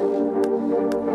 う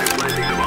I'm landing